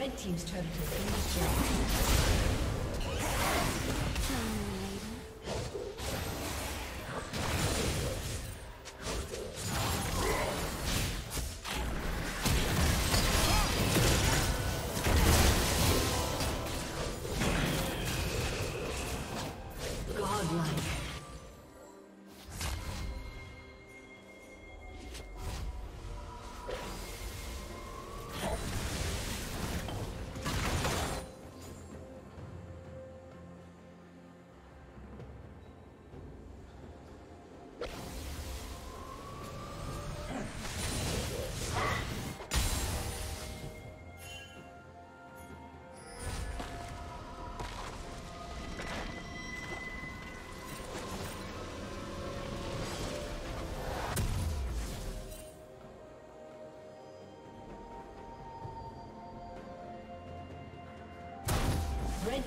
Red team's turret has been destroyed.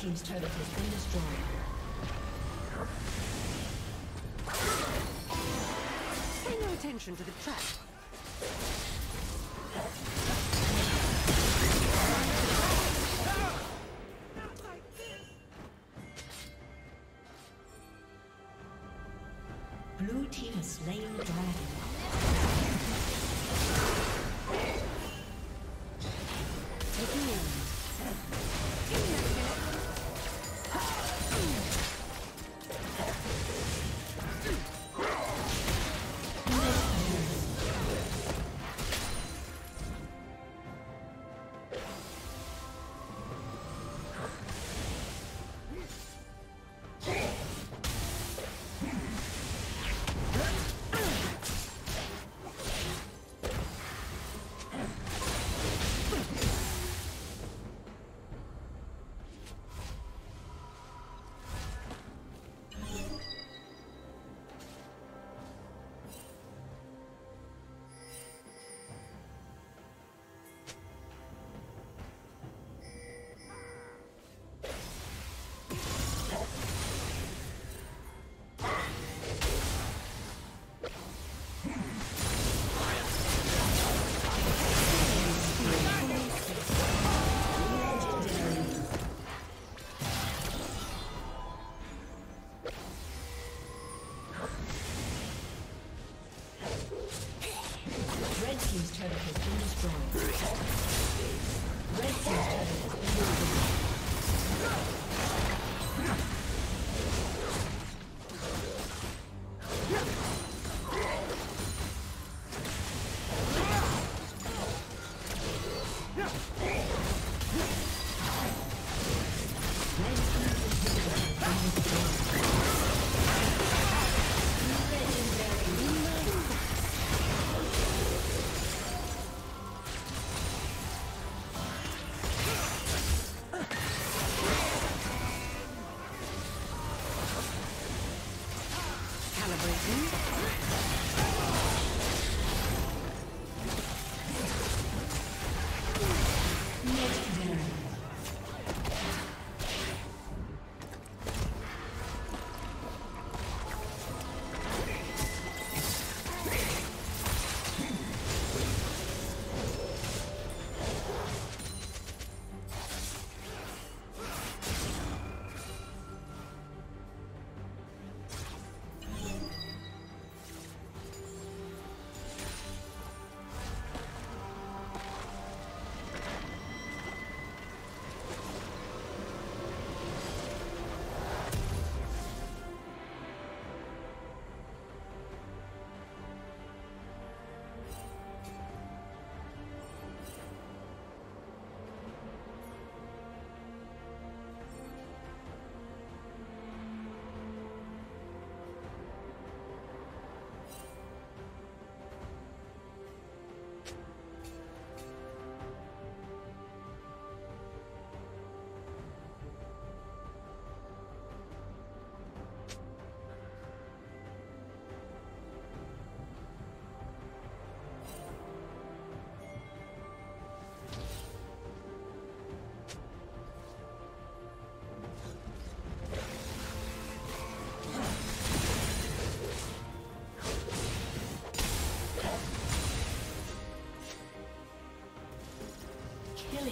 Team's turret has been destroyed. Pay no attention to the trap. Blue team has slain the dragon.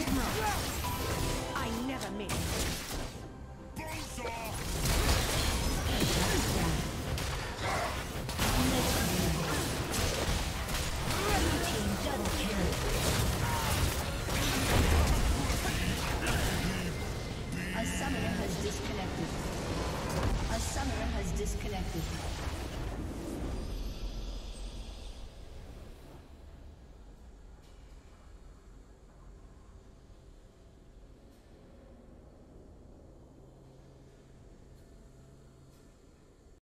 I never miss. Bones off!